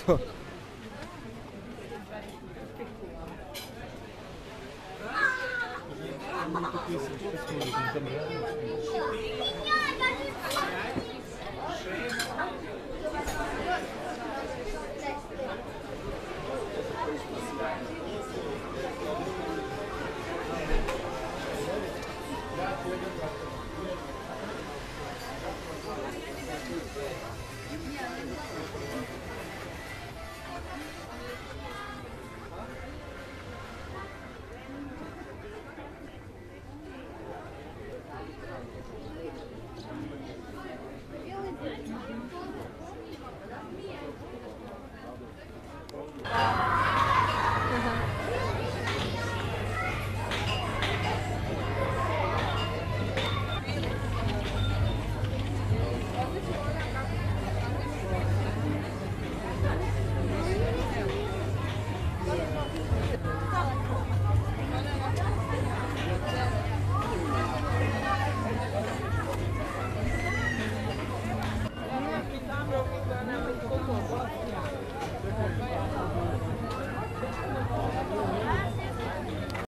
лицо.